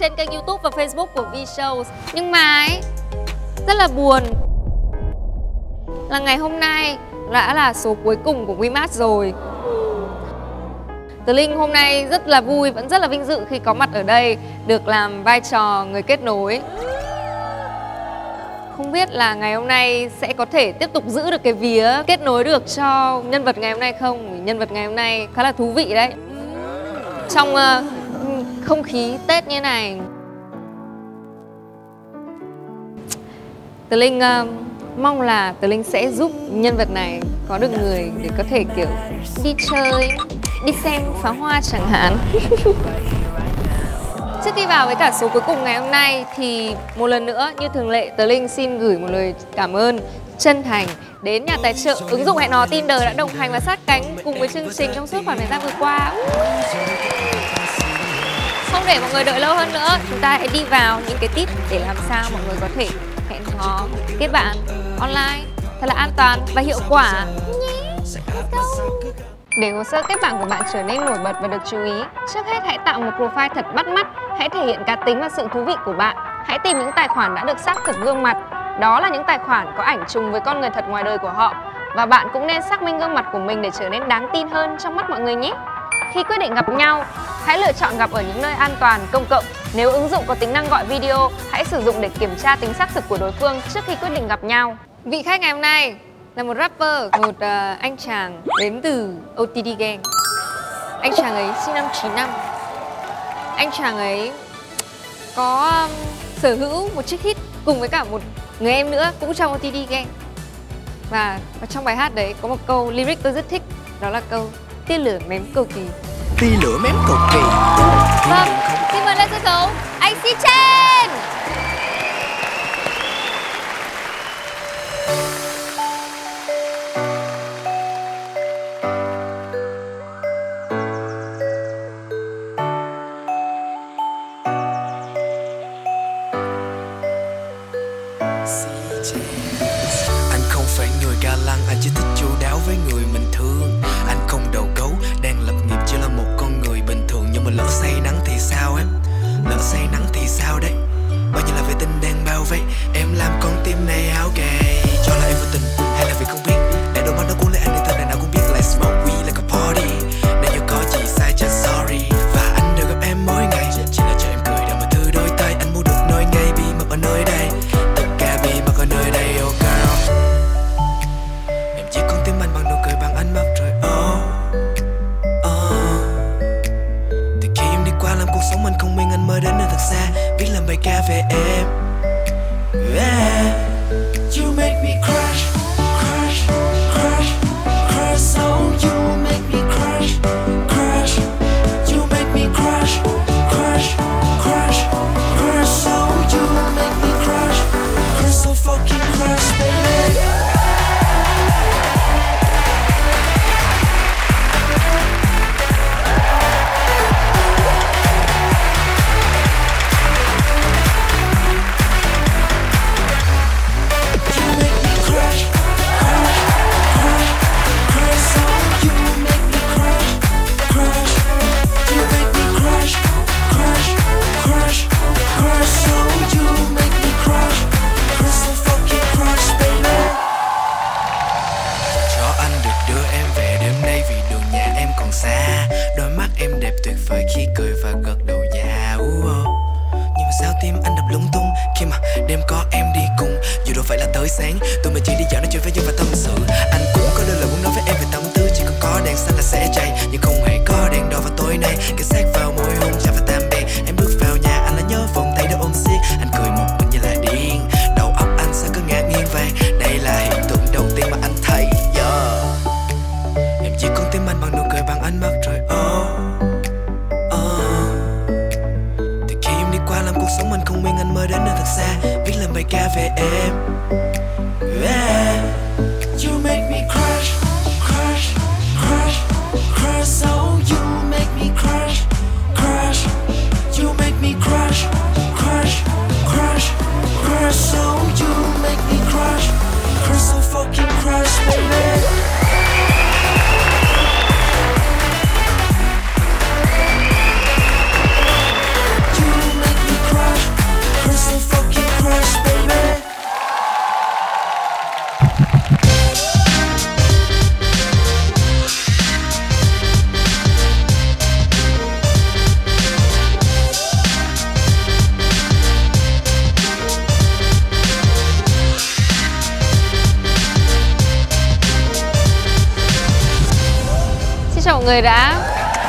trên kênh YouTube và Facebook của V Shows. Nhưng mà ấy, rất là buồn là ngày hôm nay đã là số cuối cùng của WeMatch rồi. Tờ Linh hôm nay rất là vui, vẫn rất là vinh dự khi có mặt ở đây được làm vai trò người kết nối. Không biết là ngày hôm nay sẽ có thể tiếp tục giữ được cái vía kết nối được cho nhân vật ngày hôm nay không? Nhân vật ngày hôm nay khá là thú vị đấy. Trong uh, không khí Tết như này. Tớ Linh uh, mong là Tớ Linh sẽ giúp nhân vật này có được người để có thể kiểu đi chơi, đi xem pháo hoa chẳng hạn. Trước khi vào với cả số cuối cùng ngày hôm nay thì một lần nữa như thường lệ Tớ Linh xin gửi một lời cảm ơn chân thành đến nhà tài trợ ứng dụng hẹn hò Tinder đã đồng hành và sát cánh cùng với chương trình trong suốt khoảng thời gian vừa qua. Không để mọi người đợi lâu hơn nữa, chúng ta hãy đi vào những cái tip để làm sao mọi người có thể hẹn hò kết bạn online thật là an toàn và hiệu quả. Để hồ sơ kết bạn của bạn trở nên nổi bật và được chú ý, trước hết hãy tạo một profile thật bắt mắt, hãy thể hiện cá tính và sự thú vị của bạn. Hãy tìm những tài khoản đã được xác thực gương mặt, đó là những tài khoản có ảnh trùng với con người thật ngoài đời của họ. Và bạn cũng nên xác minh gương mặt của mình để trở nên đáng tin hơn trong mắt mọi người nhé. Khi quyết định gặp nhau, hãy lựa chọn gặp ở những nơi an toàn, công cộng. Nếu ứng dụng có tính năng gọi video, hãy sử dụng để kiểm tra tính xác thực của đối phương trước khi quyết định gặp nhau. Vị khách ngày hôm nay là một rapper, một uh, anh chàng đến từ OTD Gang. Anh chàng ấy sinh năm 95. Anh chàng ấy có um, sở hữu một chiếc hit cùng với cả một người em nữa cũng trong OTD Gang. Và, và trong bài hát đấy có một câu lyric tôi rất thích, đó là câu tia lửa mém cầu kỳ. Tia lửa mém cầu kỳ. Vâng, xin mời lên sân khấu anh Si Chen.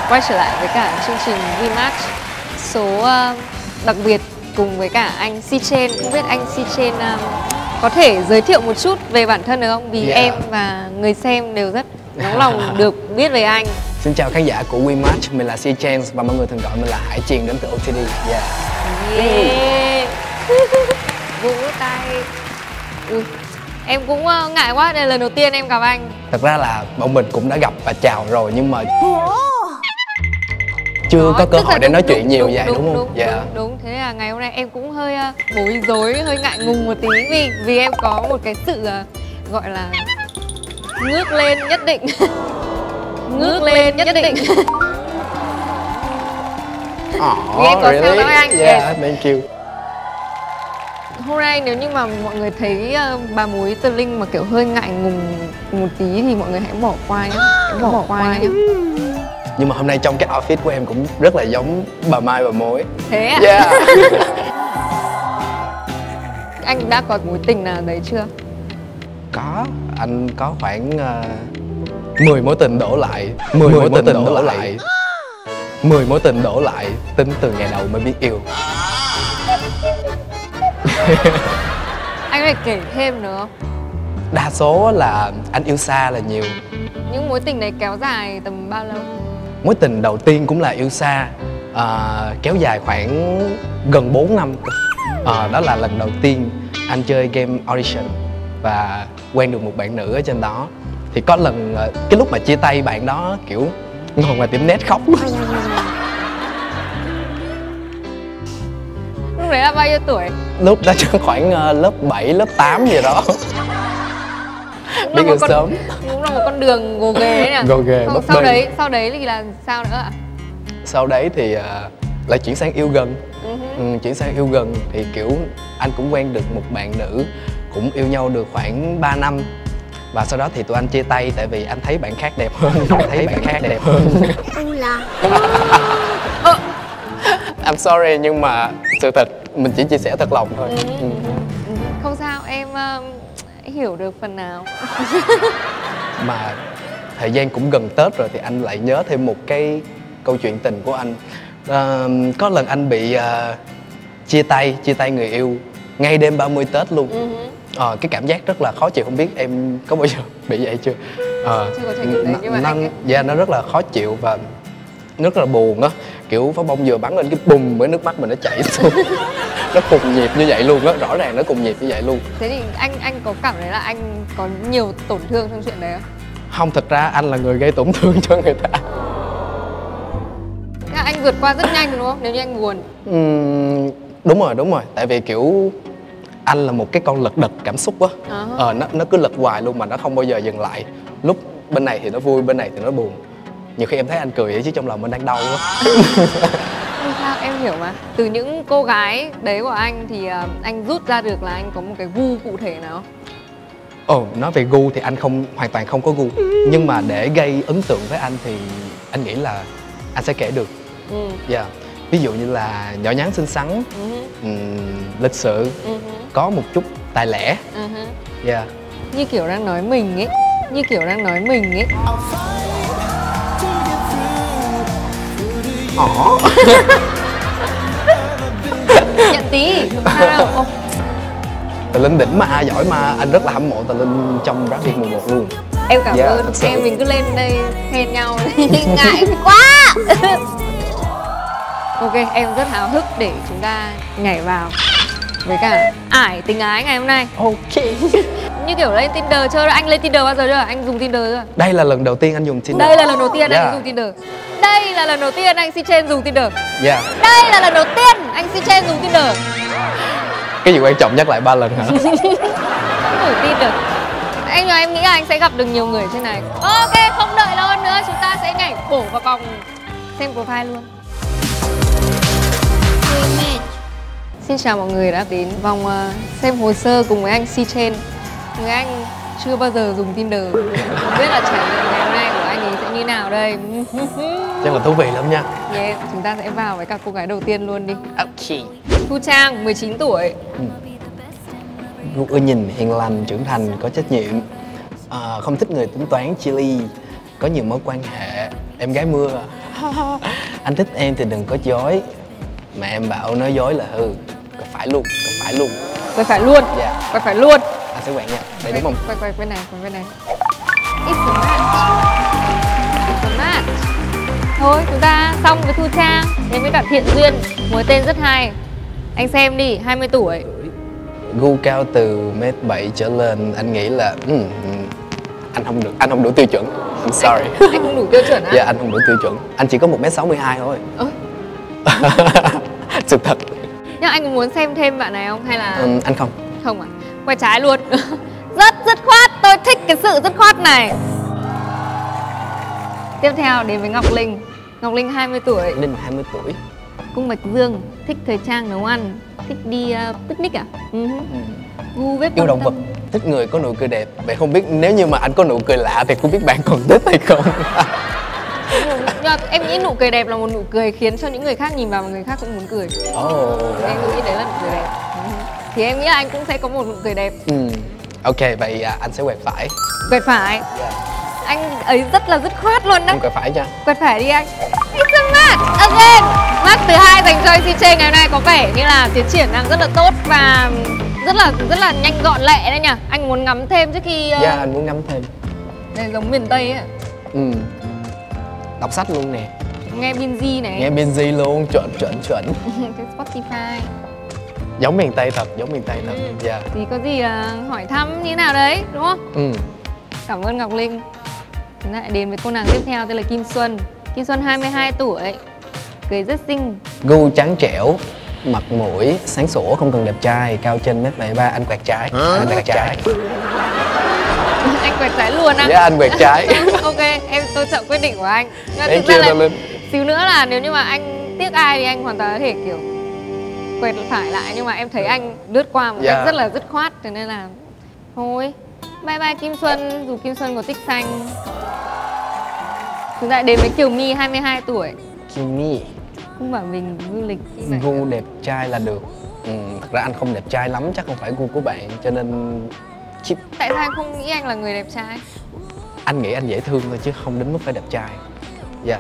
Quay trở lại với cả chương trình Rematch số uh, đặc biệt cùng với cả anh Si Chen. Không biết anh Si Chen uh, có thể giới thiệu một chút về bản thân được không? Vì Yeah. em và người xem đều rất nóng lòng được biết về anh. Xin chào khán giả của WeMatch, mình là C Chance và mọi người thường gọi mình là Hải Triền đến từ OTD. Yeah. Yeah. Vỗ tay. Ừ. Em cũng uh, ngại quá, đây là lần đầu tiên em gặp anh. Thật ra là bọn mình cũng đã gặp và chào rồi nhưng mà chưa Đó, có cơ hội để đúng, nói đúng, chuyện nhiều đúng, vậy đúng, đúng, không? Đúng, dạ. đúng, đúng. Thế là ngày hôm nay em cũng hơi uh, bối rối, hơi ngại ngùng một tí vì vì em có một cái sự uh, gọi là ngước lên nhất định. ngước lên nhất định. Oh, Vì em có theo dõi anh. Yeah, Yes. thank you. Hôm nay nếu như mà mọi người thấy uh, bà mối Tờ Linh mà kiểu hơi ngại ngùng một tí thì mọi người hãy bỏ qua nhé. Hãy bỏ, qua nhé. Nhưng mà hôm nay trong cái outfit của em cũng rất là giống bà Mai và Mối. Thế à? Yeah. Anh đã có mối tình nào đấy chưa? có, anh có khoảng uh, 10 mối tình đổ lại 10, mối tình đổ, lại 10 mối tình đổ lại tính từ ngày đầu mới biết yêu Anh có thể kể thêm nữa không? Đa số là anh yêu xa là nhiều Những mối tình đấy kéo dài tầm bao lâu? Mối tình đầu tiên cũng là yêu xa. À, Kéo dài khoảng gần 4 năm. À, Đó là lần đầu tiên anh chơi game audition Và quen được một bạn nữ ở trên đó. Thì có lần ờ, cái lúc mà chia tay bạn đó kiểu ngồi ngoài tiệm net khóc Lúc đấy là bao nhiêu tuổi? Lúc đó chắc khoảng ờ, lớp 7, lớp 8 gì đó Cũng Biết là một yêu con, sớm cũng là một con đường gồ ghề ấy nhỉ? Gồ ghề, Sau, sau đấy, sau đấy thì là sao nữa ạ? Sau đấy thì ờ, lại chuyển sang yêu gần hứ. ừ, Chuyển sang yêu gần thì kiểu anh cũng quen được một bạn nữ Cũng yêu nhau được khoảng 3 năm và sau đó thì tụi anh chia tay tại vì anh thấy bạn khác đẹp hơn Anh thấy bạn khác đẹp hơn I'm sorry nhưng mà sự thật mình chỉ chia sẻ thật lòng thôi Ừ, ừ. ừ. Không sao, em hiểu được phần nào. Mà thời gian cũng gần Tết rồi thì anh lại nhớ thêm một cái câu chuyện tình của anh. Ờ, có lần anh bị ờ, chia tay chia tay người yêu ngay đêm 30 Tết luôn. Ừ. Ờ, cái cảm giác rất là khó chịu không biết em có bao giờ bị vậy chưa? Ờ, Chưa có trải nghiệm nhưng mà nó, anh- dạ, nó rất là khó chịu và rất là buồn á kiểu pháo bông vừa bắn lên cái bùm với nước mắt mình nó chảy xuống. Nó cùng nhịp như vậy luôn á rõ ràng nó cùng nhịp như vậy luôn. Thế thì anh anh có cảm thấy là anh có nhiều tổn thương trong chuyện đấy không? không thật ra anh là người gây tổn thương cho người ta. Thế là anh vượt qua rất nhanh đúng không? Nếu như anh buồn. Ừm, đúng rồi đúng rồi. Tại vì kiểu anh là một cái con lật đật cảm xúc á. À. ờ nó nó cứ lật hoài luôn mà nó không bao giờ dừng lại. Lúc bên này thì nó vui bên này thì nó buồn nhiều khi em thấy anh cười vậy chứ trong lòng mình đang đau á Không sao, em hiểu mà. Từ những cô gái đấy của anh thì ờ, anh rút ra được là anh có một cái gu cụ thể nào? Không? ồ nói về gu thì anh không hoàn toàn không có gu. Nhưng mà để gây ấn tượng với anh thì anh nghĩ là anh sẽ kể được. Ừ, dạ. Ví dụ như là nhỏ nhắn xinh xắn ừ, ừm, lịch sự ừ, có một chút tài lẻ. Ừ. Dạ. Như kiểu đang nói mình ấy Như kiểu đang nói mình ấy ỏ Nhận tí, không sao? Tà Linh đỉnh mà, giỏi mà. Anh rất là hâm mộ Tà Linh trong Rap Việt 11 luôn. Em cảm Dạ, ơn, em mình cứ lên đây khen nhau. Ngại quá. Ok, em rất háo hức để chúng ta nhảy vào Với cả ải tình ái ngày hôm nay. Ok Như kiểu lên Tinder chơi rồi, anh lên Tinder bao giờ chưa? Anh dùng Tinder chưa? Đây là lần đầu tiên anh dùng Tinder. Đây là lần đầu tiên Yeah. anh dùng Tinder. Đây là lần đầu tiên anh si trên dùng Tinder. Dạ Đây là lần đầu tiên anh si trên dùng Tinder. Cái gì quan trọng nhắc lại ba lần hả? Không thể tin được. Anh và em nghĩ là anh sẽ gặp được nhiều người trên này. Ok, không đợi lâu hơn nữa Chúng ta sẽ nhảy bổ vào vòng xem profile luôn. Xin chào mọi người đã đến vòng ờ, xem hồ sơ cùng với anh Si Chen Người anh chưa bao giờ dùng Tinder. Không biết là trải nghiệm ngày hôm nay của anh ấy sẽ như nào đây. Chắc là thú vị lắm nha. Yeah, chúng ta sẽ vào với cả cô gái đầu tiên luôn đi. Ok. Thu Trang, 19 tuổi. Gu ưa nhìn, hiền lành, trưởng thành, có trách nhiệm. À, Không thích người tính toán, chi ly Có nhiều mối quan hệ. Em gái mưa. Anh thích em thì đừng có dối. Mà em bảo nói dối là hư có phải luôn có phải luôn. Phải luôn Dạ. quay phải luôn anh sẽ quẹt nha. Đây đúng không? Quay quay bên này quay bên này. It's a match it's a match thôi chúng ta xong với thu trang. Đến với cả thiện duyên. Một tên rất hay. Anh xem đi 20 tuổi. Gu cao từ mét bảy trở lên. Anh nghĩ là ừ, ừ, anh không được anh không đủ tiêu chuẩn. I'm sorry. Anh không đủ tiêu chuẩn á? Dạ anh không đủ tiêu chuẩn. Anh chỉ có một mét sáu mươi hai thôi. Ơ, sự thật. Nhưng anh có muốn xem thêm bạn này không? Hay là ừ, anh không. Không à quay trái luôn rất dứt khoát tôi thích cái sự dứt khoát này tiếp theo đến với ngọc linh ngọc linh 20 tuổi linh 20 tuổi cung bạch dương thích thời trang nấu ăn thích đi uh, picnic à ừ. hứ. ừ. gu bếp yêu quan động tâm. vật thích người có nụ cười đẹp vậy không biết nếu như mà anh có nụ cười lạ thì không biết bạn còn thích hay không Nhưng mà em nghĩ nụ cười đẹp là một nụ cười khiến cho những người khác nhìn vào và người khác cũng muốn cười oh. em nghĩ đấy là nụ cười đẹp Ừ. thì em nghĩ là anh cũng sẽ có một nụ cười đẹp. Ừ. ok vậy à, anh sẽ quẹt phải. Quẹt phải? Dạ. anh ấy rất là dứt khoát luôn đó. Em quẹt phải cho. Quẹt phải đi anh. It's a match again. Match thứ hai dành cho ICJ ngày hôm nay có vẻ như là tiến triển đang rất là tốt và rất là rất là nhanh gọn lẹ đấy nhỉ? Anh muốn ngắm thêm trước khi dạ anh muốn ngắm thêm. đây giống miền Tây ấy. Ừ. đọc sách luôn nè. Nghe Binz này. Nghe Benji luôn chuẩn chuẩn chuẩn. Trên Spotify giống miền tây thật giống miền tây thật. Ừ. dạ. Thì có gì uh, hỏi thăm như thế nào đấy đúng không? Ừ. cảm ơn Ngọc Linh. Chúng ta lại đến với cô nàng tiếp theo tên là Kim Xuân. Kim Xuân 22 tuổi cười rất xinh. Gu trắng trẻo mặt mũi sáng sủa không cần đẹp trai cao trên mét bảy ba anh quẹt trái. Anh quẹt trái. Anh quẹt trái luôn á. Dạ anh quẹt trái. Ok em tôi trọng quyết định của anh. Thực ra là xíu nữa là nếu như mà anh tiếc ai thì anh hoàn toàn có thể kiểu quẹt phải lại nhưng mà em thấy anh lướt qua một Dạ. cách rất là dứt khoát cho nên là thôi. Bye bye Kim Xuân dù Kim Xuân có tích xanh. Chúng ta đến với Kiều My 22 tuổi. Kimi cũng bảo mình du lịch gu đẹp trai là được. Ừ, thật ra anh không đẹp trai lắm chắc không phải gu của bạn cho nên chip tại sao anh không nghĩ anh là người đẹp trai? Anh nghĩ anh dễ thương thôi chứ không đến mức phải đẹp trai. Dạ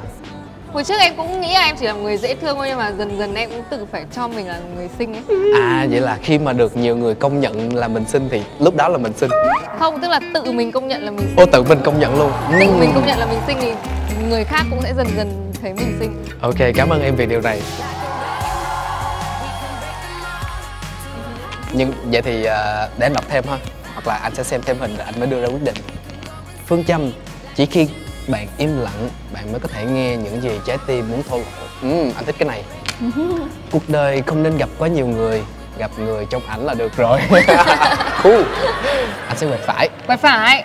hồi trước em cũng nghĩ là em chỉ là một người dễ thương thôi nhưng mà dần dần em cũng tự phải cho mình là người xinh ấy. À vậy là khi mà được nhiều người công nhận là mình xinh thì lúc đó là mình xinh. Không tức là tự mình công nhận là mình ô xinh. tự mình công nhận luôn. Tự Ừ. mình công nhận là mình xinh thì người khác cũng sẽ dần dần thấy mình xinh. Ok cảm ơn em vì điều này. Nhưng vậy thì à, để anh đọc thêm ha hoặc là anh sẽ xem thêm hình rồi anh mới đưa ra quyết định. Phương châm chỉ khi bạn im lặng bạn mới có thể nghe những gì trái tim muốn thổ lộ ừ, anh thích cái này. Cuộc đời không nên gặp quá nhiều người gặp người trong ảnh là được rồi. Cool. anh sẽ quẹt phải. Quẹt phải.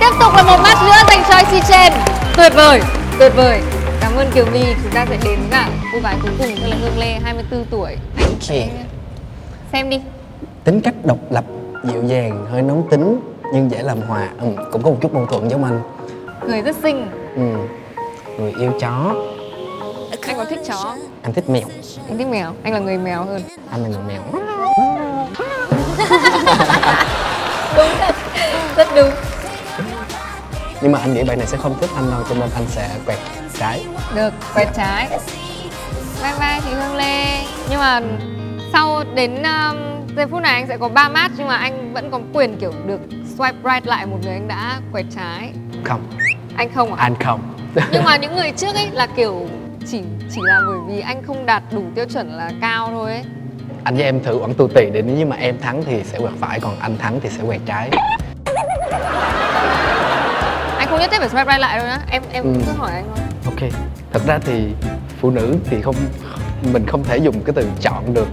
Tiếp tục là một match nữa dành cho IC trên. Tuyệt vời tuyệt vời. Cảm ơn Kiều My chúng ta sẽ đến với cô gái cuối cùng tên là Hương Lê 24 tuổi. Anh sẽ xem đi. Tính cách độc lập dịu dàng hơi nóng tính nhưng dễ làm hòa. Ừ, cũng có một chút mâu thuẫn giống anh người rất xinh. Ừ. người yêu chó. Anh có thích chó anh thích mèo. Anh thích mèo. Anh là người mèo hơn. Anh là người mèo. Đúng thật. Rất đúng. Nhưng mà anh nghĩ bạn này sẽ không thích anh đâu cho nên anh sẽ quẹt trái. Được quẹt trái. Bye bye chị Hương Lê. Nhưng mà sau đến um, giây phút này anh sẽ có 3 match nhưng mà anh vẫn có quyền kiểu được swipe right lại một người anh đã quẹt trái không. Anh không à? Anh không. Nhưng mà những người trước ấy là kiểu chỉ chỉ là bởi vì anh không đạt đủ tiêu chuẩn là cao thôi ấy. Anh với em thử oẳn tu tì để nếu như mà em thắng thì sẽ quẹt phải còn anh thắng thì sẽ quẹt trái. Anh không nhất thiết phải swipe right lại đâu nhá. Em em Ừ. cứ hỏi anh thôi. Ok. Thật ra thì phụ nữ thì không mình không thể dùng cái từ chọn được.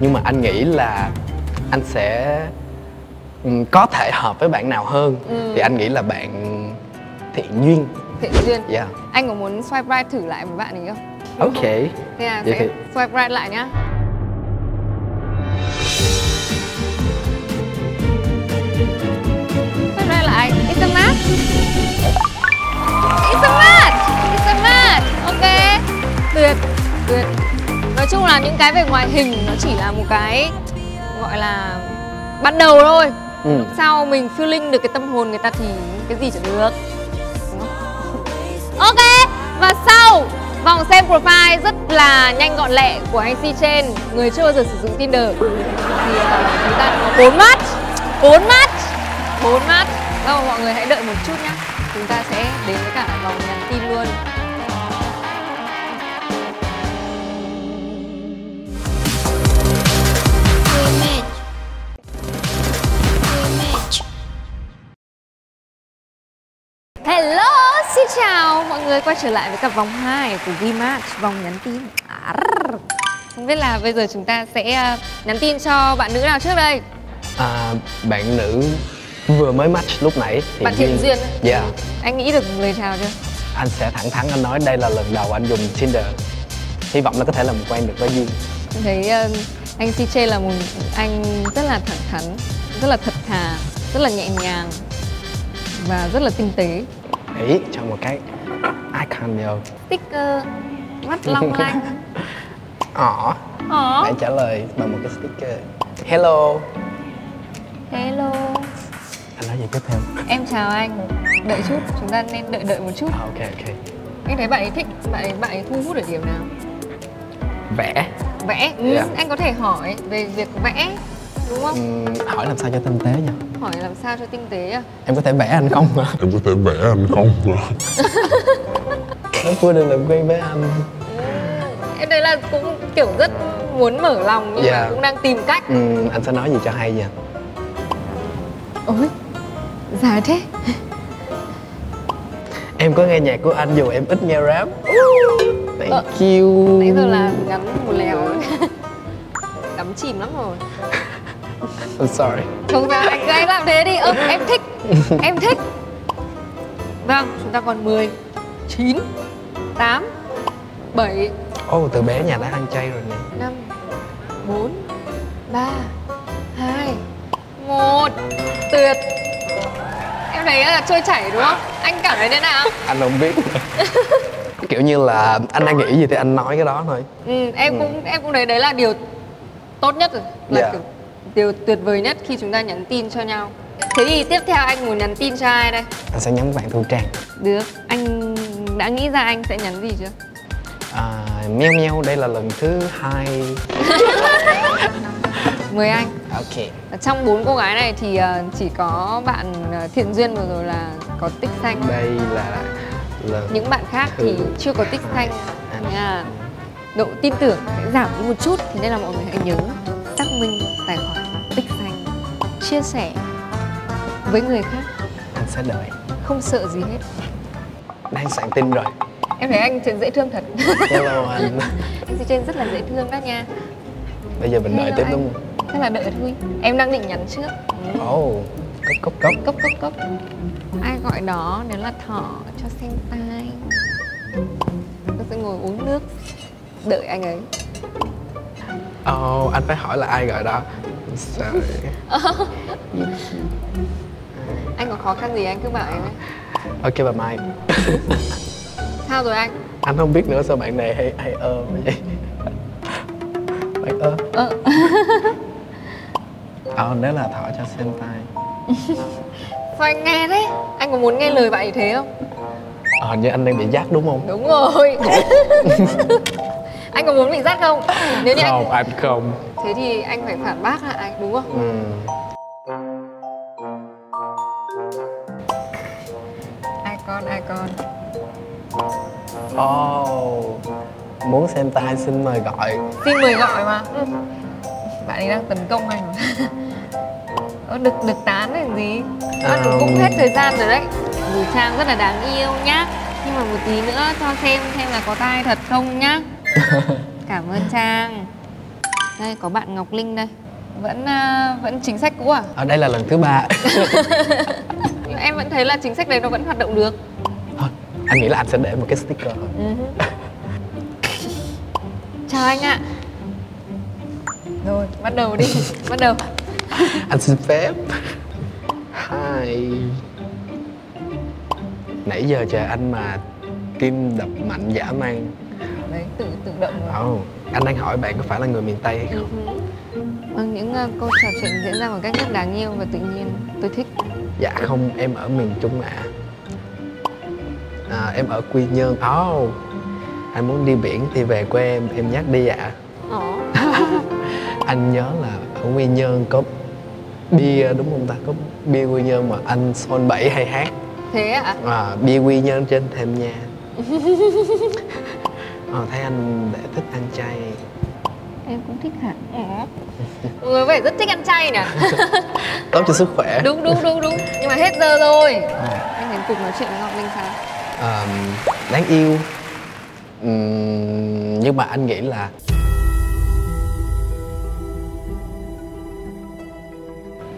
Nhưng mà anh nghĩ là anh sẽ ừm, có thể hợp với bạn nào hơn. Ừ. thì anh nghĩ là bạn thiện duyên. Thiện duyên. Yeah anh có muốn swipe right thử lại với bạn ấy không? Ok. Thế là sẽ thì- swipe right lại nhá. Swipe right lại. It's a match. It's a match. It's a match. Ok. Tuyệt. Tuyệt. Nói chung là những cái về ngoại hình nó chỉ là một cái gọi là ban đầu thôi. Ừ. sau mình feeling được cái tâm hồn người ta thì cái gì chả được? Ok Và sau vòng xem profile rất là nhanh gọn lẹ của anh Si trên. Người chưa bao giờ sử dụng Tinder. Thì ờ, uh, chúng ta có 4 match 4 match 4 match Vâng mọi người hãy đợi một chút nhé Chúng ta sẽ đến với cả vòng nhắn tin luôn. Mọi người quay trở lại với cả vòng 2 của VMatch, vòng nhắn tin. Arr. Không biết là bây giờ chúng ta sẽ uh, nhắn tin cho bạn nữ nào trước đây? à, bạn nữ vừa mới match lúc nãy thì Bạn Thiện Duyên. dạ Anh nghĩ được lời chào chưa? anh sẽ thẳng thắn anh nói đây là lần đầu anh dùng Tinder hy vọng là có thể làm quen được với duyên thấy uh, anh CJ là một anh rất là thẳng thắn, rất là thật thà, rất là nhẹ nhàng và rất là tinh tế. ý cho một cái icon vô Sticker, mắt long lanh. ỏ Ồ, bạn trả lời bằng một cái sticker hello hello. anh nói gì tiếp theo Em chào anh. Đợi chút, chúng ta nên đợi đợi một chút. à, ok ok Anh thấy bạn ấy thích, bạn ấy, bạn ấy thu hút ở điểm nào? vẽ Vẽ, ừ, Dạ. anh có thể hỏi về việc vẽ đúng không? Ừm, hỏi làm sao cho tinh tế nha Hỏi làm sao cho tinh tế à? em có thể vẽ anh không em có thể vẽ anh không rất vui được làm quen với anh Ừ, em thấy là cũng kiểu rất muốn mở lòng nhưng Dạ. mà cũng đang tìm cách. Ừm, anh sẽ nói gì cho hay nha Ôi, giá thế. em có nghe nhạc của anh dù em ít nghe rap thank Ờ, you Nãy giờ là ngắn một lèo rồi. Đắm chìm lắm rồi. I'm sorry Không sao, anh, anh làm thế đi. Ơ, em thích. Em thích. Vâng, chúng ta còn 10, 9, 8, 7, Ồ, từ bé nhà đã ăn chay rồi nè. 5 4 3 2 1 Tuyệt. Em thấy là trôi chảy đúng không? Anh cảm thấy thế nào? Anh không biết. Kiểu như là anh đang nghĩ gì thì anh nói cái đó thôi. Ừ, em cũng em cũng thấy đấy là điều tốt nhất rồi. Là Dạ. kiểu điều tuyệt vời nhất khi chúng ta nhắn tin cho nhau. Thế thì tiếp theo anh muốn nhắn tin cho ai đây? Anh sẽ nhắn bạn Thu Trang. Được, anh đã nghĩ ra anh sẽ nhắn gì chưa? à, Meo meo, đây là lần thứ hai. Mời anh. Ok. Trong bốn cô gái này thì ờ, chỉ có bạn ờ, Thiện Duyên vừa rồi là có tích xanh. Đây là lần những bạn khác thì chưa có tích xanh. nha độ tin tưởng sẽ giảm đi một chút thế nên là mọi người hãy nhớ xác minh tài khoản tích xanh chia sẻ với người khác. Anh sẽ đợi. Không sợ gì hết Đang soạn tin rồi. Em thấy anh Trần dễ thương thật. Hello anh. Anh trên rất là dễ thương đó nha. Bây giờ mình đợi Hello tiếp anh. đúng không? thế là đợi thôi. Em đang định nhắn trước. Ồ, oh, cốc cốc cốc. Cốc cốc cốc. Ai gọi đó nếu là thỏ cho xem tai. Tôi sẽ ngồi uống nước. Đợi anh ấy. Ồ, anh phải hỏi là ai gọi đó. Sorry anh có khó khăn gì anh cứ bảo em ấy Ok bà Mai sao rồi anh Anh không biết nữa sao bạn này hay hay ơ vậy Bạn ơ ờ Ờ, nếu là thỏ cho xem tay Sao anh nghe thế? Anh có muốn nghe lời bạn ấy thế không? Ờ, hình như anh đang bị giác đúng không? Đúng rồi Anh có muốn bị dắt không? Nếu như Không, anh anh không Thế thì anh phải phản bác lại đúng không? ừ. Oh, muốn xem tay xin mời gọi. Xin mời gọi mà. Bạn ấy đang tấn công anh. Mà Ờ, được được tán là gì? À, Um. cũng hết thời gian rồi đấy. Bùi Trang rất là đáng yêu nhá. Nhưng mà một tí nữa cho xem xem là có tai thật không nhá. Cảm ơn Trang. Đây có bạn Ngọc Linh đây. Vẫn à, vẫn chính sách cũ à? Ở đây là lần thứ ba. Em vẫn thấy là chính sách đấy nó vẫn hoạt động được anh nghĩ là anh sẽ để một cái sticker. Ừ Chào anh ạ. Rồi, bắt đầu đi Bắt đầu. Anh xin phép. Hai. Nãy giờ chờ anh mà tim đập mạnh dã man. Đấy, tự tự động rồi. Ồ, anh đang hỏi bạn có phải là người miền Tây hay không? Vâng, những uh, câu trò chuyện diễn ra một cách rất đáng yêu và tự nhiên. Tôi thích. Dạ không, em ở miền Trung ạ à, em ở quy nhơn. Oh anh muốn đi biển thì về quê em em nhắc đi ạ. Ồ. anh nhớ là ở quy nhơn có bia đúng không ta? Có bia quy nhơn mà anh son 7 hay hát. Thế ạ? À, bia quy nhơn trên thềm nhà ờ, thấy anh để thích ăn chay. Em cũng thích hả? Mọi người phải rất thích ăn chay nè tốt cho sức khỏe. Đúng đúng đúng đúng. Nhưng mà hết giờ rồi. À, anh đến cuộc nói chuyện với ngọc linh sao à, đáng yêu. Ừm, nhưng mà anh nghĩ là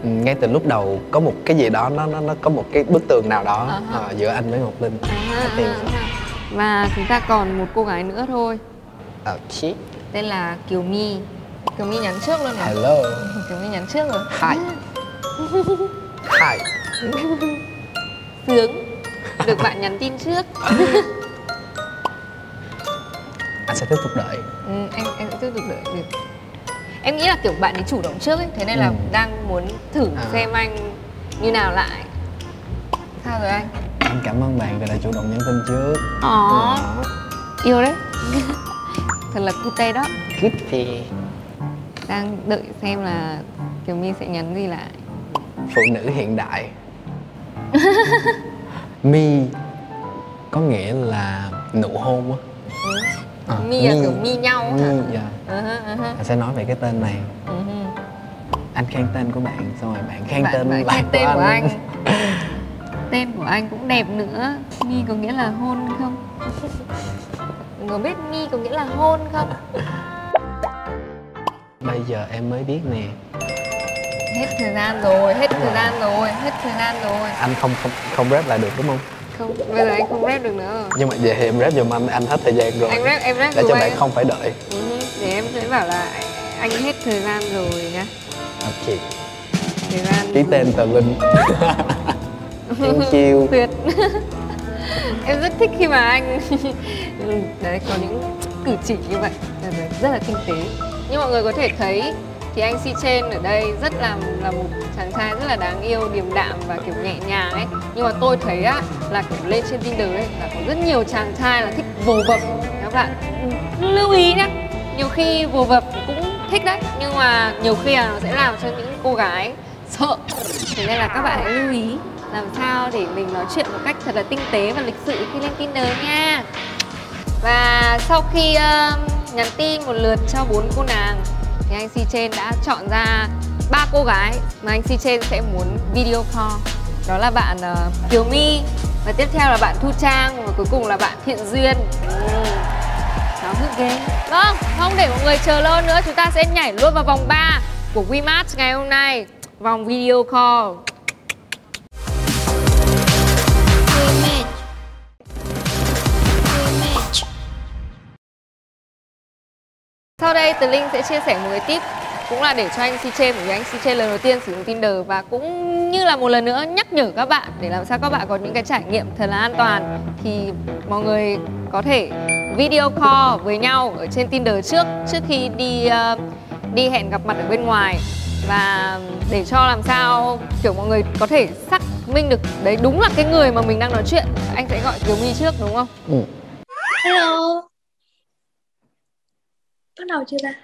Ừm, ngay từ lúc đầu có một cái gì đó nó nó nó có một cái bức tường nào đó À ha. ờ, giữa anh với ngọc linh. À, Thì- à, à. và chúng ta còn một cô gái nữa thôi. Shit. tên là kiều my. Kiều my nhắn trước luôn này. Hello. Kiều my nhắn trước rồi. Hi. Hi. Sướng được bạn nhắn tin trước. Anh sẽ tiếp tục đợi. Ừ, anh anh sẽ tiếp tục đợi. Được. Em nghĩ là kiểu bạn ấy chủ động trước ấy thế nên là Ừ. đang muốn thử À. xem anh như nào lại. Sao rồi anh. Anh cảm ơn bạn vì đã chủ động nhắn tin trước. Ồ, Đó. yêu đấy. Thật là cute đó. Thì đang đợi xem là kiều my sẽ nhắn gì lại. phụ nữ hiện đại mi có nghĩa là nụ hôn á. À, mi là kiểu mi nhau hả mi dạ. Ừ hứ, ừ hứ, anh sẽ nói về cái tên này. Ừ hứ. anh khen tên của bạn xong rồi bạn khen bạn, tên bạn lại khen tên của anh. tên của anh cũng đẹp nữa. Mi có nghĩa là hôn không? Có biết mi có nghĩa là hôn không? Bây giờ em mới biết nè hết thời gian rồi hết thời gian rồi hết thời gian rồi. Anh không không không rap lại được đúng không? Không bây giờ anh không rap được nữa. Nhưng mà về thì em rap giùm anh anh hết thời gian rồi. Anh rap em rap để cho bạn không phải đợi. Ừ, để em sẽ bảo là anh hết thời gian rồi nhá ok. Thời gian ký tên tờ linh. Thank you tuyệt. Em rất thích khi mà anh đấy có những cử chỉ như vậy. Rất là- rất là tinh tế. Nhưng mọi người có thể thấy thì anh si trên ở đây rất là là một chàng trai rất là đáng yêu điềm đạm và kiểu nhẹ nhàng ấy. Nhưng mà tôi thấy á là kiểu lên trên Tinder ấy là có rất nhiều chàng trai là thích vồ vập. Các bạn lưu ý nhá nhiều khi vồ vập cũng thích đấy nhưng mà nhiều khi là nó sẽ làm cho những cô gái sợ. Thế nên là các bạn hãy lưu ý làm sao để mình nói chuyện một cách thật là tinh tế và lịch sự khi lên Tinder nha. Và sau khi uh, nhắn tin một lượt cho bốn cô nàng thì anh Si trên đã chọn ra ba cô gái mà anh Si trên sẽ muốn video call đó là bạn uh, Kiều My và tiếp theo là bạn Thu Trang và cuối cùng là bạn Thiện Duyên. Ừ. Háo hức ghê Vâng, không để mọi người chờ lâu nữa Chúng ta sẽ nhảy luôn vào vòng 3 của WeMatch ngày hôm nay. Vòng video call Sau đây Từ Linh sẽ chia sẻ một cái tip cũng là để cho anh si chê bởi vì anh si chê lần đầu tiên sử dụng Tinder và cũng như là một lần nữa nhắc nhở các bạn để làm sao các bạn có những cái trải nghiệm thật là an toàn thì mọi người có thể video call với nhau ở trên Tinder trước trước khi đi ờ, đi hẹn gặp mặt ở bên ngoài và để cho làm sao kiểu mọi người có thể xác minh được đấy đúng là cái người mà mình đang nói chuyện anh sẽ gọi Kiều My trước đúng không? ừ. Hello Bắt đầu chưa ta?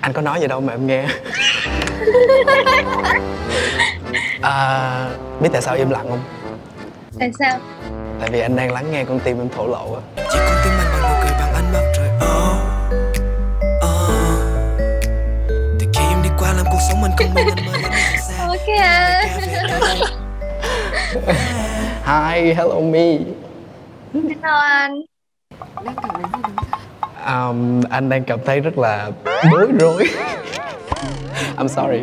anh có nói gì đâu mà em nghe. À, biết tại sao im lặng không? Tại sao? tại vì anh đang lắng nghe con tim em thổ lộ á. Chỉ con tim anh bằng nụ cười bằng ánh mắt rồi oh, oh. Từ khi em đi qua làm cuộc sống mình không mình anh mơ đến thật xa. Ok à. Hi hello me Hello anh. Đang cảm thấy gì um, anh đang cảm thấy rất là bối rối. I'm sorry.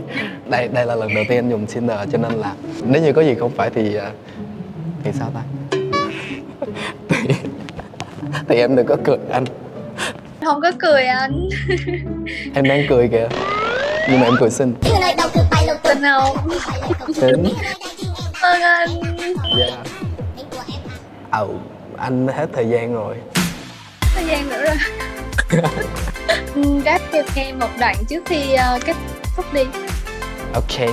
Đây đây là lần đầu tiên anh dùng Tinder cho nên là nếu như có gì không phải thì ờ, thì sao ta? Thì, thì em đừng có cười anh. Không có cười anh. Em đang cười kìa. Nhưng mà em cười xinh. Tin không? tính Ơn anh. Dạ. Ồ anh hết thời gian rồi. Thời gian nữa rồi. Ừ, Rap cho nghe một đoạn trước khi ờ, kết thúc đi. Ok.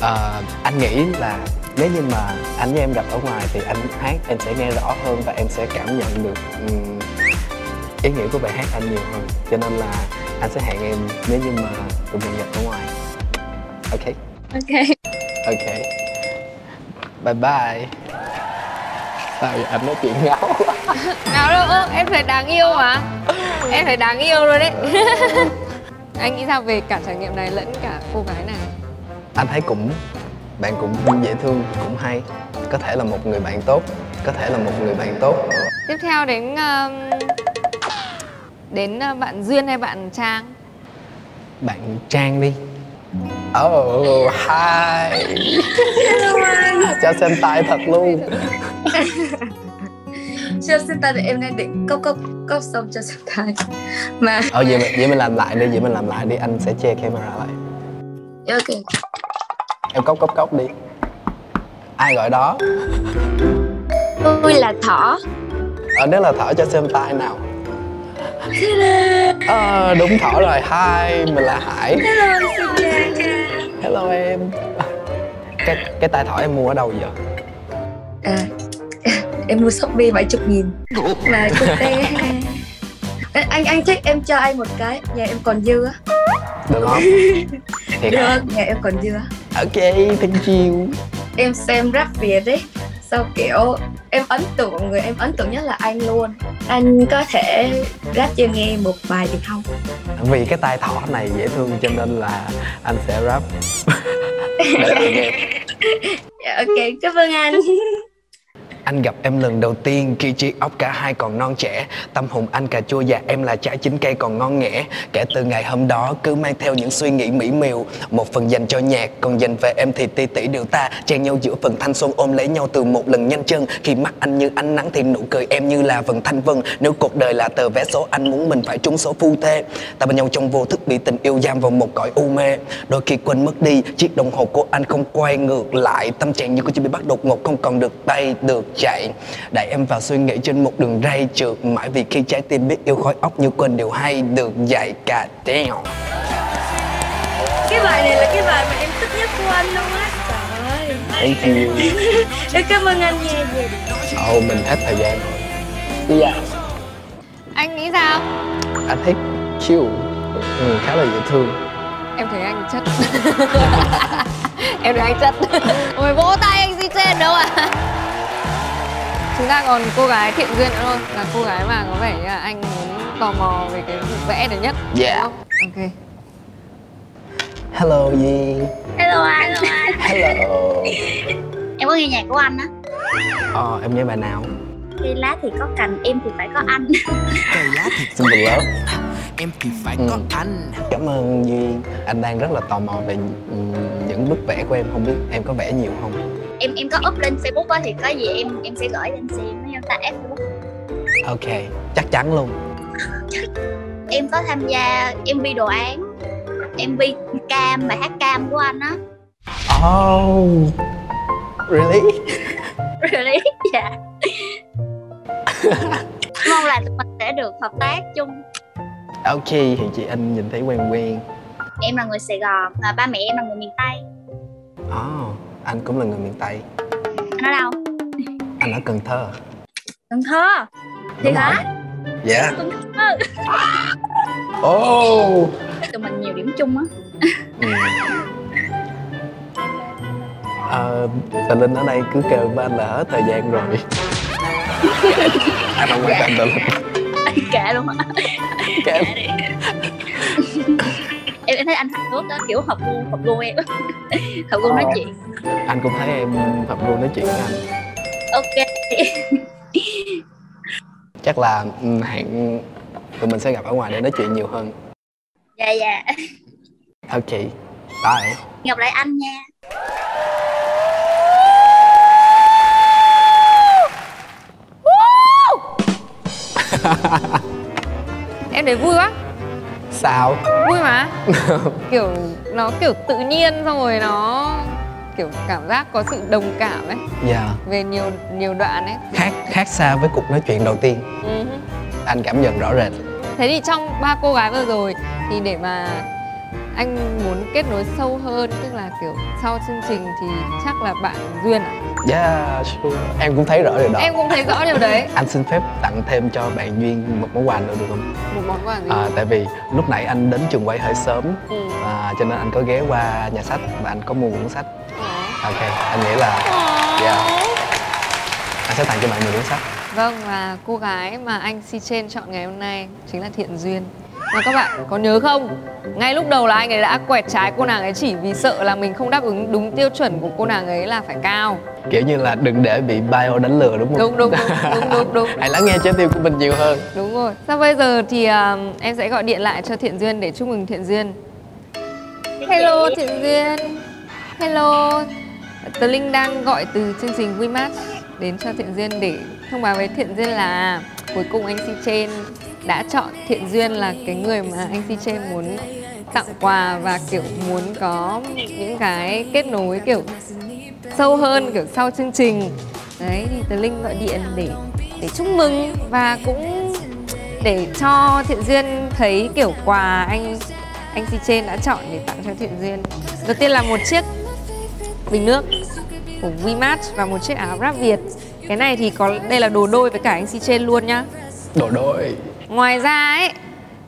Ờ, anh nghĩ là nếu như mà anh với em gặp ở ngoài thì anh hát em sẽ nghe rõ hơn và em sẽ cảm nhận được ừm, ý nghĩa của bài hát anh nhiều hơn. Cho nên là anh sẽ hẹn em nếu như mà tụi mình gặp ở ngoài. Ok. Ok. Ok. Bye bye vậy anh nói chuyện ngáo quá nào đâu ơ em thấy đáng yêu mà. Em thấy đáng yêu luôn đấy. Anh nghĩ sao về cả trải nghiệm này lẫn cả cô gái này? Anh thấy cũng bạn cũng dễ thương cũng hay. Có thể là một người bạn tốt có thể là một người bạn tốt. Tiếp theo đến um, đến uh, bạn duyên hay bạn trang? Bạn trang đi. Oh hi. Cho xem tay thật luôn cho xin tay để em đang định cốc cốc cốc xong cho xin tay mà ờ vậy mình, vậy mình làm lại đi vậy mình làm lại đi anh sẽ che camera lại. Ok. Em cốc cốc cốc đi. Ai gọi đó? Tôi là thỏ. Ờ nếu là thở cho xem tay nào? Ờ đúng thở rồi. Hi mình là hải. Hello hello em. Cái cái tai thỏ em mua ở đâu vậy? À em mua shopee bảy chục nghìn. Mà cute Ê, anh anh thích em cho anh một cái? Nhà em còn dư á. Được không? Thiệt được hả? nhà em còn dư á. Ok thank you. Em xem rap việt ấy sau kiểu em ấn tượng người em ấn tượng nhất là anh luôn. Anh có thể rap cho nghe một bài được không? Vì cái tai thỏ này dễ thương cho nên là anh sẽ rap. Dạ, ok cảm ơn anh anh gặp em lần đầu tiên khi chiếc óc cả hai còn non trẻ. Tâm hồn anh cà chua và em là trái chín cây còn ngon nghẻ. Kể từ ngày hôm đó, cứ mang theo những suy nghĩ mỹ miều. Một phần dành cho nhạc, còn dành về em thì ti tỉ điều ta. Chen nhau giữa phần thanh xuân, ôm lấy nhau từ một lần nhanh chân. Khi mắt anh như ánh nắng thì nụ cười em như là vần thanh vân. Nếu cuộc đời là tờ vé số, anh muốn mình phải trúng số phu thê. Ta bên nhau trong vô thức bị tình yêu giam vào một cõi u mê. Đôi khi quên mất đi, chiếc đồng hồ của anh không quay ngược lại. Tâm trạng như cô chỉ bị bắt đột ngột, không còn được bay được chạy. Đẩy em vào suy nghĩ trên một đường ray trượt Mãi vì khi trái tim biết yêu khói óc như quên điều hay được dạy cả đeo cái bài này là cái bài mà em thích nhất của anh luôn á. Trời ơi. Thank you. Em cảm ơn anh nha về Ồ mình hết thời gian rồi. Đi à anh nghĩ sao? Anh thấy cute ừ, khá là dễ thương. Em thấy anh chất. Em thấy anh chất. Ôi vỗ tay anh di trên đâu à chúng ta còn cô gái thiện duyên nữa thôi là cô gái mà có vẻ như là anh muốn tò mò về cái vẽ này nhất Yeah. đúng không? ok. Hello Di hello anh Hello em có nghe nhạc của anh á? Ờ em nghe bài nào? Cây lá thì có cành em thì phải có anh. Cây lá thì Simple Love em thì phải Ừ. có anh. Cảm ơn Duy Anh đang rất là tò mò về ừm, những bức vẽ của em Không biết em có vẽ nhiều không em em có up lên facebook á thì có gì em em sẽ gửi anh xem nếu ta add facebook Ok Chắc chắn luôn. Em có tham gia mv đồ án mv cam bài hát cam của anh á. Oh Really? really? Dạ. Mong là tụi mình sẽ được hợp tác chung. Ok thì chị anh nhìn thấy quen quen. Em là người sài gòn và ba mẹ em là người miền tây. Oh Anh cũng là người miền Tây. Anh ở đâu? Anh ở Cần Thơ cần thơ? Thì hả. Dạ. Cần thơ. Oh tụi mình nhiều điểm chung á. Ừ. Ờ, Tà Linh ở đây cứ kêu với anh là hết thời gian rồi. Anh không quan tâm Tà Linh kệ luôn á. Kệ. em em thấy anh hạnh phúc đó kiểu hợp gu hợp gu em. Hợp gu nói Ờ. chuyện Anh cũng thấy em hợp gu nói chuyện với anh. Ok. Chắc là ừ, hẹn tụi mình sẽ gặp ở ngoài để nói chuyện nhiều hơn. Dạ dạ. Ok Bye. Gặp lại anh nha. Em thấy vui quá. Sao? vui mà. Kiểu nó kiểu tự nhiên xong rồi nó kiểu cảm giác có sự đồng cảm ấy Dạ về nhiều nhiều đoạn ấy Khác khác xa với cuộc nói chuyện đầu tiên hứ. Anh cảm nhận rõ rệt thế thì trong ba cô gái vừa rồi thì để mà anh muốn kết nối sâu hơn tức là kiểu sau chương trình thì chắc là bạn duyên à Yeah, sure. Em cũng thấy rõ điều đó. em cũng thấy rõ điều đấy Anh xin phép tặng thêm cho bạn Duyên một món quà nữa được không? một món quà gì À, tại vì lúc nãy anh đến trường quay hơi sớm ừ. à, cho nên anh có ghé qua nhà sách và anh có mua cuốn sách. Ok, anh nghĩ là yeah, anh sẽ tặng cho bạn một cuốn sách. Vâng và cô gái mà anh si trên chọn ngày hôm nay chính là Thiện Duyên. Và các bạn có nhớ không? Ngay lúc đầu là anh ấy đã quẹt trái cô nàng ấy chỉ vì sợ là mình không đáp ứng đúng tiêu chuẩn của cô nàng ấy là phải cao. Kiểu như là đừng để bị bio đánh lừa đúng không? Đúng đúng đúng đúng đúng đúng. Hãy lắng nghe trái tim của mình nhiều hơn. Đúng rồi. Sau bây giờ thì à, em sẽ gọi điện lại cho Thiện Duyên để chúc mừng Thiện Duyên. Hello Thiện Duyên. Hello Tờ Linh đang gọi từ chương trình WeMatch đến cho Thiện Duyên để thông báo với Thiện Duyên là cuối cùng anh Si Chen đã chọn Thiện Duyên là cái người mà anh Si Chen muốn tặng quà và, kiểu, muốn có những cái kết nối, kiểu, sâu hơn, kiểu, sau chương trình. Đấy, thì Tờ Linh gọi điện để để chúc mừng và cũng để cho Thiện Duyên thấy, kiểu, quà anh anh Si Chen đã chọn để tặng cho Thiện Duyên. Đầu tiên là một chiếc bình nước của Wimat và một chiếc áo rap Việt cái này thì có đây là đồ đôi với cả anh Si trên luôn nhá Đồ đôi. ngoài ra ấy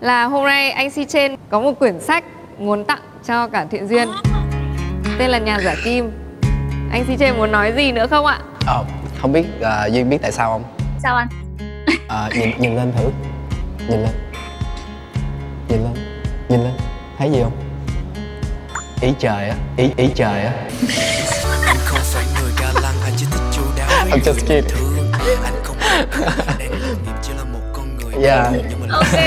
là hôm nay anh Si trên có một quyển sách muốn tặng cho cả Thiện Duyên tên là Nhà giả kim anh Si trên muốn nói gì nữa không ạ Ờ, không biết à, Duyên biết tại sao không? sao anh À, nhìn nhìn lên thử. Nhìn lên. Nhìn lên. Nhìn lên. Thấy gì không? Ý trời á, ý ý trời á. Anh không phải người ga lăng Anh chỉ thích chu đáo I'm just kidding. Anh không chỉ là một con người Yeah. Ok,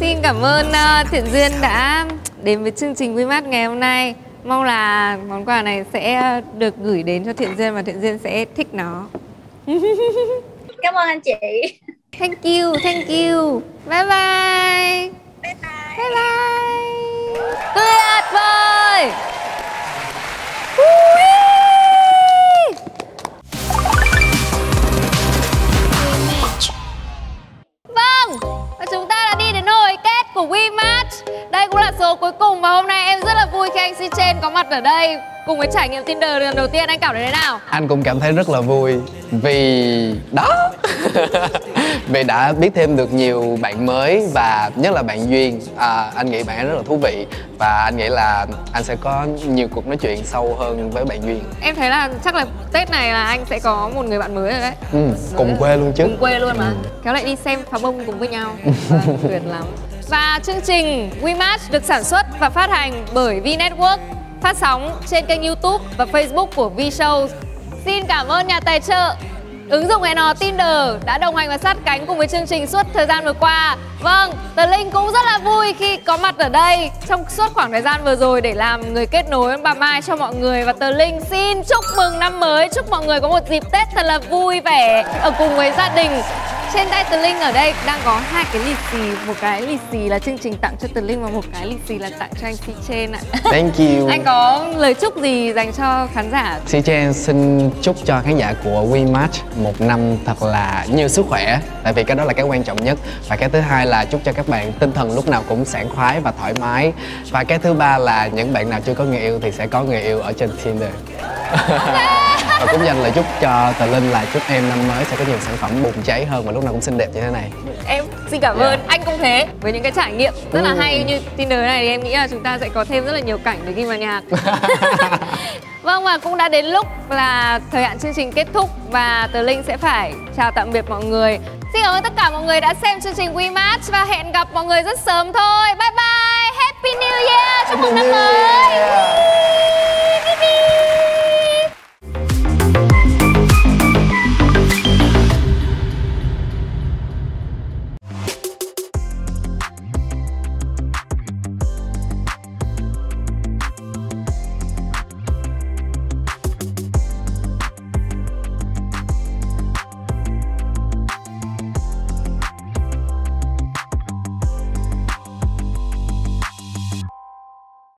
xin cảm ơn uh, Thiện Duyên đã đến với chương trình WeMat ngày hôm nay. Mong là món quà này sẽ được gửi đến cho Thiện Duyên và Thiện Duyên sẽ thích nó. cảm ơn anh chị Thank you, thank you. Bye bye. Bye bye. Bye bye. Tuyệt vời. Vâng, và chúng ta đã đi đến hồi kết của WeMatch Đây cũng là số cuối cùng và hôm nay em rất là vui khi anh Si Trên có mặt ở đây Cùng với trải nghiệm Tinder lần đầu tiên anh cảm thấy thế nào? Anh cũng cảm thấy rất là vui vì đó. Vì đã biết thêm được nhiều bạn mới và nhất là bạn duyên. À, anh nghĩ bạn ấy rất là thú vị và anh nghĩ là anh sẽ có nhiều cuộc nói chuyện sâu hơn với bạn duyên. Em thấy là chắc là Tết này là anh sẽ có một người bạn mới rồi đấy. Ừ, cùng quê luôn chứ. Cùng quê luôn mà. Kéo lại đi xem pháo bông cùng với nhau. Vâng, Tuyệt lắm. Và chương trình WeMatch được sản xuất và phát hành bởi V Network Phát sóng trên kênh youtube và facebook của V Show Xin cảm ơn nhà tài trợ. Ứng dụng hẹn hò Tinder đã đồng hành và sát cánh cùng với chương trình suốt thời gian vừa qua. Vâng, Tờ Linh cũng rất là vui khi có mặt ở đây trong suốt khoảng thời gian vừa rồi để làm người kết nối bà Mai cho mọi người. Và Tờ Linh xin chúc mừng năm mới, chúc mọi người có một dịp Tết thật là vui vẻ ở cùng với gia đình. Trên tay Tờ Linh ở đây đang có hai cái lì xì Một cái lì xì là chương trình tặng cho Tờ Linh Và một cái lì xì là tặng cho anh Si Trên ạ. Thank you. Anh có lời chúc gì dành cho khán giả? Si Chen xin chúc cho khán giả của WeMatch một năm thật là nhiều sức khỏe. Tại vì cái đó là cái quan trọng nhất. Và cái thứ hai là chúc cho các bạn tinh thần lúc nào cũng sảng khoái và thoải mái. Và cái thứ ba là những bạn nào chưa có người yêu thì sẽ có người yêu ở trên Tinder. Và cũng dành lời chúc cho Tờ Linh là chúc em năm mới sẽ có nhiều sản phẩm bùng cháy hơn và lúc nào cũng xinh đẹp như thế này. Em xin cảm Dạ. ơn anh cũng thế. Với những cái trải nghiệm rất là Ừ. hay như Tinder này thì em nghĩ là chúng ta sẽ có thêm rất là nhiều cảnh để ghi vào nhạc Vâng và cũng đã đến lúc là thời hạn chương trình kết thúc Và Tờ Linh sẽ phải chào tạm biệt mọi người. Xin cảm ơn tất cả mọi người đã xem chương trình WeMatch Và hẹn gặp mọi người rất sớm thôi. Bye bye Happy New Year Chúc mừng năm mới